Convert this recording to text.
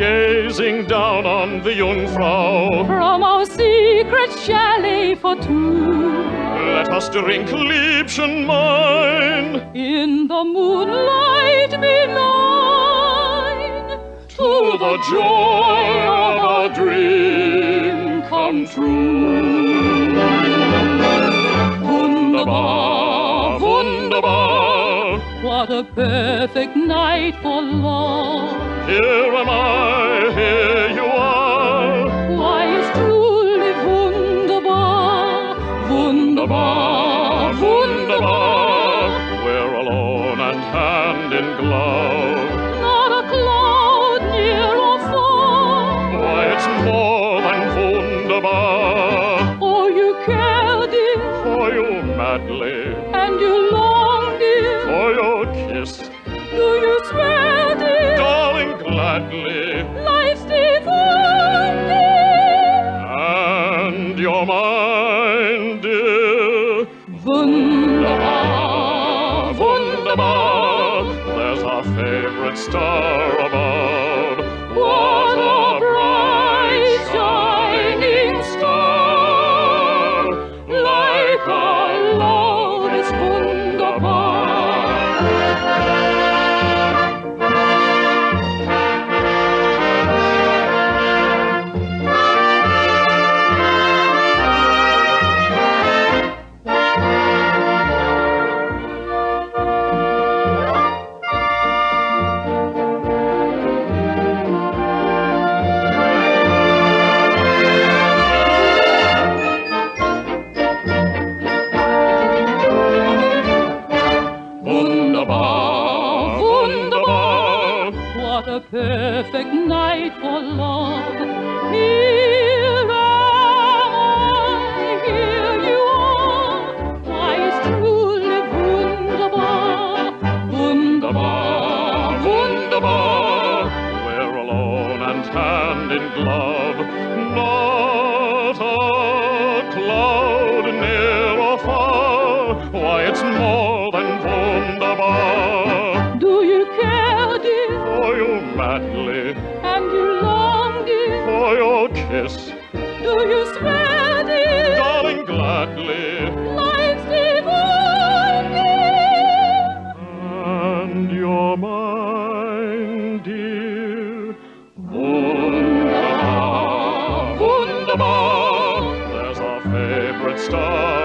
and the Jungfrau. From our secret chalet for two. Let us drink, Liebchen mine. In the moonlight benign. To the joy of a dream come true. Wunderbar, wunderbar. What a perfect night for love. Here am I, here you are. Why, it's truly wunderbar. Wunderbar, wunderbar. We're alone and hand in glove. Not a cloud near or far. Why, it's more than wunderbar. Oh, you care, dear, For you madly, and you dear. For your kiss, Do you swear, dear, darling, gladly. life's devoted? And you're mine, dear. Wunderbar, ah, Wunderbar, there's our favorite star above. A perfect night for love. Here I, here you are. Why, it's truly wunderbar. Wunderbar, wunderbar. We're alone and hand in glove. Not a cloud madly, and you longing for your kiss. Do you swear, it, Darling, gladly, life's divine, and you're mine, dear. Wunderbar, wunderbar, there's our favorite star.